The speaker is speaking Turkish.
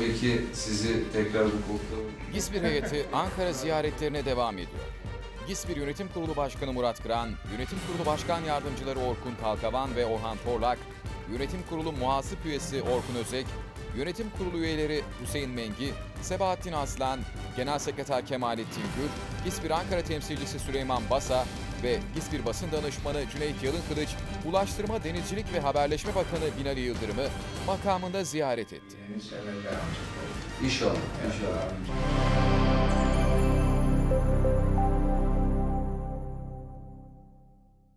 Peki sizi tekrar bu koltuğa... GİSBİR heyeti Ankara ziyaretlerine devam ediyor. GİSBİR Yönetim Kurulu Başkanı Murat Kıran, Yönetim Kurulu Başkan Yardımcıları Orkun Kalkavan ve Orhan Torlak, Yönetim Kurulu Muhasip Üyesi Orkun Özek, Yönetim Kurulu üyeleri Hüseyin Mengi, Sebahattin Aslan, Genel Sekreter Kemalettin Gül, GİSBİR Ankara Temsilcisi Süleyman Basa ve GİSBİR Basın Danışmanı Cüneyt Yalınkılıç, Ulaştırma, Denizcilik ve Haberleşme Bakanı Binali Yıldırım'ı makamında ziyaret etti. İnşallah, inşallah.